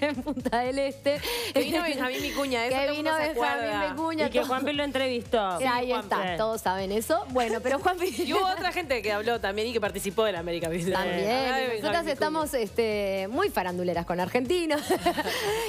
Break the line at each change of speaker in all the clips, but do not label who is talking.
En Punta del Este.
Que vino Benjamín Vicuña, eso
Que
todo
vino Benjamín. Vicuña.
Y que Juanpi lo entrevistó.
Sí, ahí
Juanpi.
está, todos saben eso. Bueno, pero Juanpi...
Y hubo otra gente que habló también y que participó de la América.
También,
Ay,
nosotras estamos este, muy faranduleras con argentinos.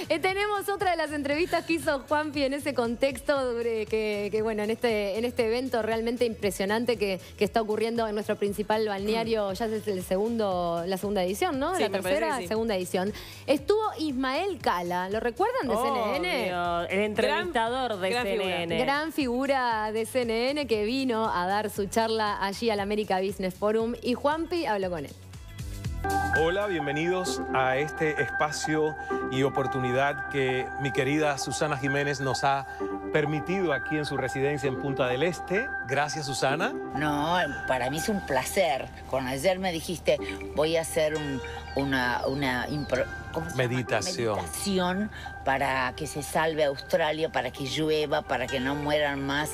Eh, tenemos otra de las entrevistas que hizo Juanpi en ese contexto de que, que, bueno, en este, en este evento realmente impresionante que, que está ocurriendo en nuestro principal balneario, ya es el segundo, la segunda edición, ¿no?
Sí,
la
parece
tercera,
sí.
segunda edición. Estuvo Ismael Cala, ¿lo recuerdan de CNN?
Obvio, el entrevistador de
gran figura.
CNN.
Gran figura de CNN que vino a dar su charla allí al America Business Forum y Juanpi habló con él.
Hola, bienvenidos a este espacio y oportunidad que mi querida Susana Jiménez nos ha permitido aquí en su residencia en Punta del Este. Gracias, Susana.
No, para mí es un placer. Cuando ayer me dijiste, voy a hacer un- una.
Meditación.
Meditación para que se salve Australia, para que llueva, para que no mueran más.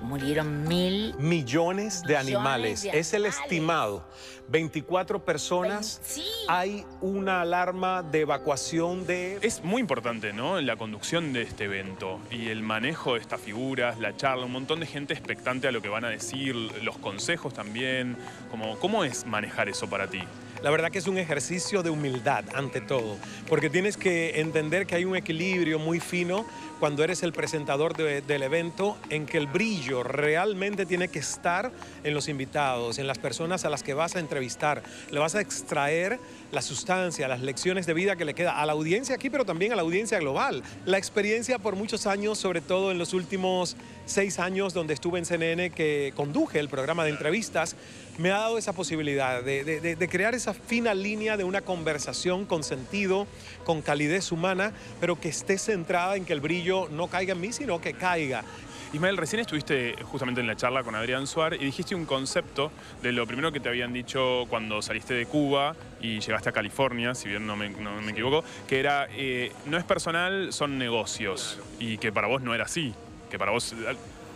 Murieron mil.
Millones de
Millones
animales.
de
Es el estimado. 24 personas.
Sí.
Hay una alarma de evacuación de...
Es muy importante, ¿no? La conducción de este evento y el manejo de estas figuras, la charla, un montón de gente expectante a lo que van a decir, los consejos también. Como, ¿Cómo es manejar eso para ti?
La verdad que es un ejercicio de humildad ante todo, porque tienes que entender que hay un equilibrio muy fino cuando eres el presentador de- del evento en que el brillo realmente tiene que estar en los invitados, en las personas a las que vas a entrevistar. Le vas a extraer la sustancia, las lecciones de vida que le queda a la audiencia aquí, pero también a la audiencia global. La experiencia por muchos años, sobre todo en los últimos seis años donde estuve en CNN, que conduje el programa de entrevistas, me ha dado esa posibilidad de, de- crear esa fina línea de una conversación con sentido, con calidez humana, pero que esté centrada en que el brillo no caiga en mí, sino que caiga.
Ismael, recién estuviste justamente en la charla con Adrián Suar y dijiste un concepto de lo primero que te habían dicho cuando saliste de Cuba y llegaste a California, si bien no me, no me equivoco, que era, eh, no es personal, son negocios. Y que para vos no era así, que para vos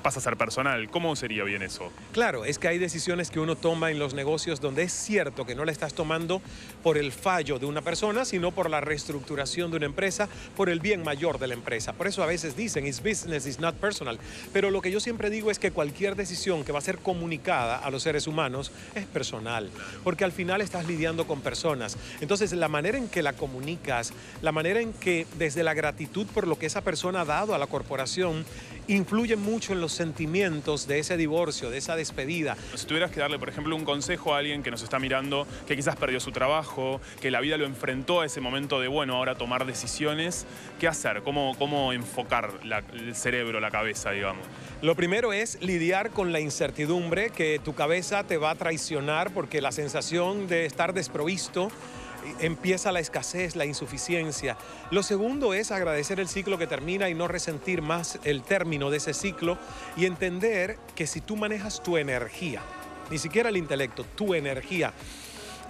pasa a ser personal. ¿Cómo sería bien eso?
Claro, es que hay decisiones que uno toma en los negocios donde es cierto que no la estás tomando por el fallo de una persona, sino por la reestructuración de una empresa, por el bien mayor de la empresa. Por eso a veces dicen, it's business, it's not personal. Pero lo que yo siempre digo es que cualquier decisión que va a ser comunicada a los seres humanos es personal, porque al final estás lidiando con personas. Entonces, la manera en que la comunicas, la manera en que desde la gratitud por lo que esa persona ha dado a la corporación, influye mucho en los sentimientos de ese divorcio, de esa despedida.
Si tuvieras que darle, por ejemplo, un consejo a alguien que nos está mirando, que quizás perdió su trabajo, que la vida lo enfrentó a ese momento de, bueno, ahora tomar decisiones, ¿qué hacer? ¿Cómo, cómo enfocar la- el cerebro, la cabeza, digamos?
Lo primero es lidiar con la incertidumbre que tu cabeza te va a traicionar porque la sensación de estar desprovisto empieza la escasez, la insuficiencia. Lo segundo es agradecer el ciclo que termina y no resentir más el término de ese ciclo y entender que si tú manejas tu energía, ni siquiera el intelecto, tu energía,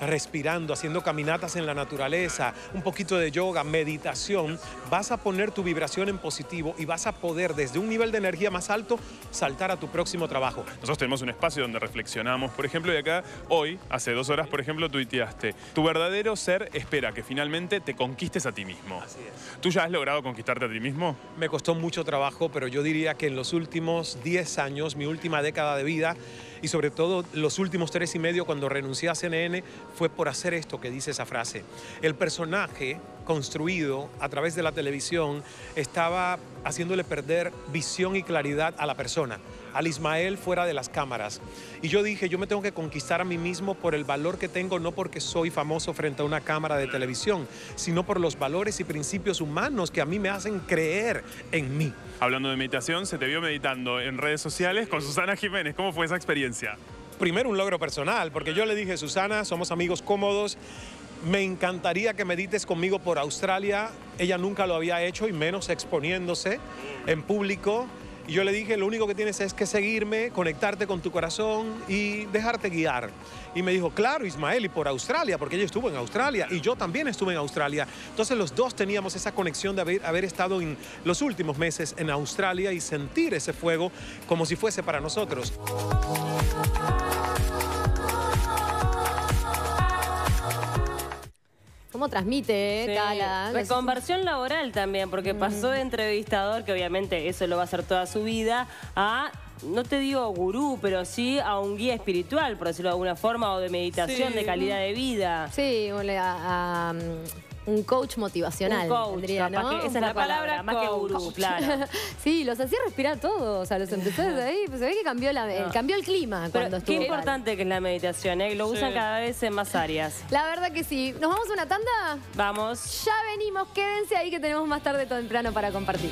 respirando, haciendo caminatas en la naturaleza, un poquito de yoga, meditación, vas a poner tu vibración en positivo y vas a poder desde un nivel de energía más alto saltar a tu próximo trabajo.
Nosotros tenemos un espacio donde reflexionamos, por ejemplo, y acá hoy, hace dos horas, por ejemplo, tuiteaste, tu verdadero ser espera que finalmente te conquistes a ti mismo.
Así es.
¿Tú ya has logrado conquistarte a ti mismo?
Me costó mucho trabajo, pero yo diría que en los últimos 10 años, mi última década de vida, y sobre todo los últimos tres y medio cuando renuncié a CNN, fue por hacer esto que dice esa frase. El personaje construido a través de la televisión estaba haciéndole perder visión y claridad a la persona, al Ismael fuera de las cámaras. Y yo dije, yo me tengo que conquistar a mí mismo por el valor que tengo, no porque soy famoso frente a una cámara de televisión, sino por los valores y principios humanos que a mí me hacen creer en mí.
Hablando de meditación, se te vio meditando en redes sociales con Susana Jiménez. ¿Cómo fue esa experiencia?
primero un logro personal, porque yo le dije, Susana, somos amigos cómodos, me encantaría que medites conmigo por Australia. Ella nunca lo había hecho y menos exponiéndose en público. Y yo le dije, lo único que tienes es que seguirme, conectarte con tu corazón y dejarte guiar. Y me dijo, claro, Ismael, y por Australia, porque ella estuvo en Australia y yo también estuve en Australia. Entonces los dos teníamos esa conexión de haber, haber estado en los últimos meses en Australia y sentir ese fuego como si fuese para nosotros.
Cómo transmite, eh,
Sí.
Cala.
Reconversión laboral también, porque pasó de entrevistador, que obviamente eso lo va a hacer toda su vida, a, no te digo gurú, pero sí a un guía espiritual, por decirlo de alguna forma, o de meditación,
Sí.
de calidad de vida.
Sí, a- a, un coach motivacional.
Un coach,
tendría,
capaz
¿no?
que esa es la,
La
palabra,
palabra
más que gurú, claro.
sí, los hacía respirar todos. O sea, los empezó ahí. Pues se ve que cambió, la, eh,
No.
cambió el clima
Pero
cuando
qué
estuvo.
importante que es la meditación, ¿eh? Lo usan cada vez en más áreas.
La verdad que sí. ¿Nos vamos a una tanda?
Vamos.
Ya venimos, quédense ahí que tenemos más tarde temprano para compartir.